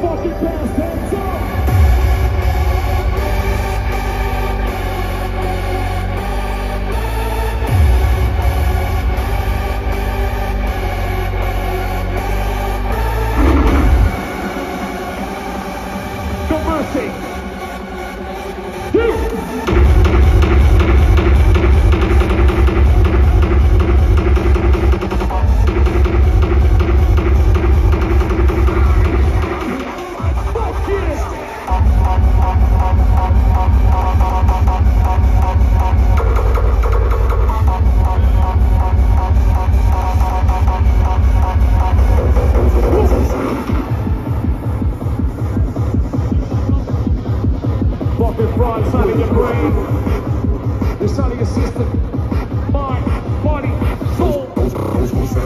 fucking pass. Hands up. far side of your brain. It's only your system.